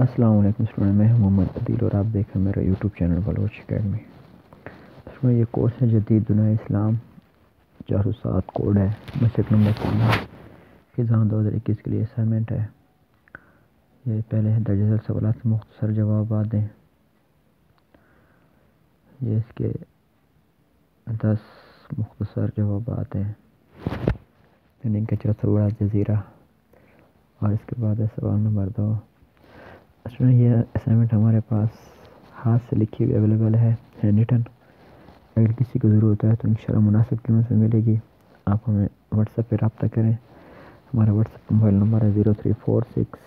अस्सलाम स्टूडेंट, मैं मोहम्मद अदील और आप देख रहे हैं मेरा यूट्यूब चैनल बलोच अकेडमी इसमें ये कोर्स है जदीद दुनिया इस्लाम, चार सौ सात कोड है, मशक नंबर तीन है। फिजा दो हज़ार इक्कीस के लिए असाइनमेंट है। ये पहले है दर्ज सवाल से मुख्तर जवाब दें ये इसके दस मुख्तर जवाब हैं यानी कचरा बड़ा जजीरा। और इसके बाद है सवाल नंबर दो। स्टूडेंट ये असाइनमेंट हमारे पास हाथ से लिखी हुई अवेलेबल है हैंड रिटन अगर किसी को ज़रूरत है तो इन मुनासिब कीमत में मिलेगी। आप हमें व्हाट्सएप पर रबता करें। हमारा व्हाट्सएप मोबाइल नंबर है zero three four six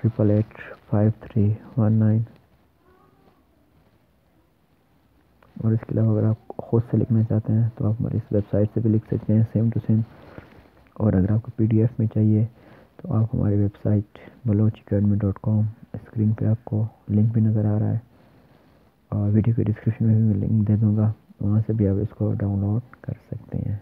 triple eight five three one nine और इसके अलावा अगर आप खुद से लिखना चाहते हैं तो आप हमारी इस वेबसाइट से भी लिख सकते हैं सेम टू सेम और अगर आपको पीडीएफ में चाहिए तो आप हमारी website Baloch academy dot com screen पर आपको लिंक भी नज़र आ रहा है और वीडियो के डिस्क्रिप्शन में भी मैं लिंक दे दूँगा। वहाँ से भी आप इसको डाउनलोड कर सकते हैं।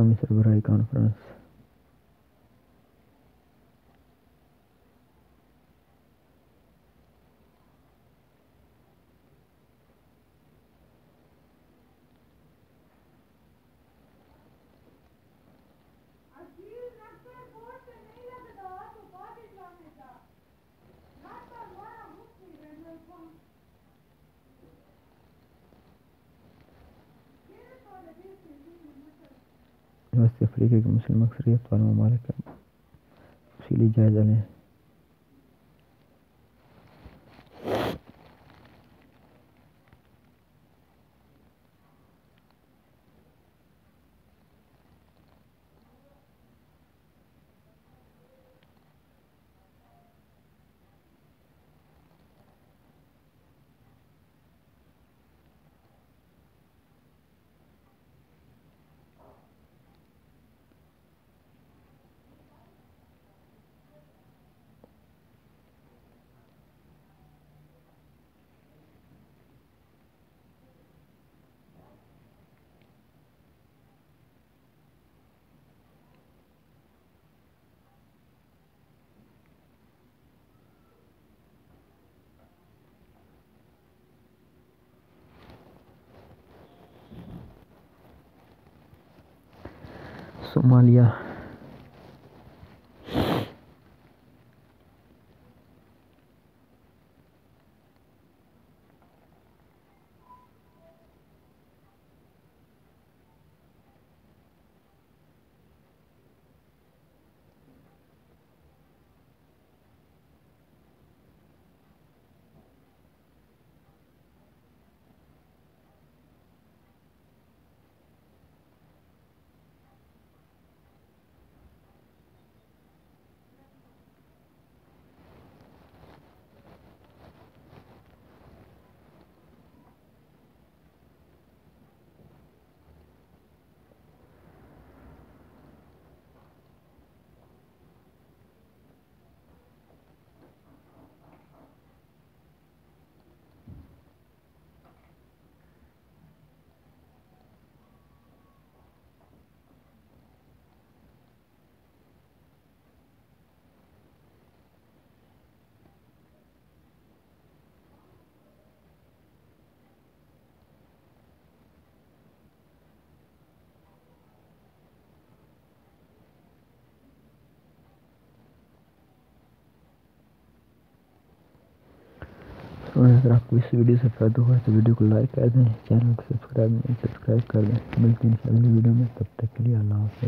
इस्लामी सरबराही कॉन्फ्रेंस वैसे अफ्रीका की मुस्लिम अक्सरियत वाले ममालिक का जायज़ा लें। Somalia और अगर आपको इस वीडियो से फ़ायदा हुआ तो वीडियो को लाइक कर दें, चैनल को सब्सक्राइब नहीं सब्सक्राइब कर दें। मिलते हैं अगली वीडियो में, तब तक के लिए अल्लाह हाफ़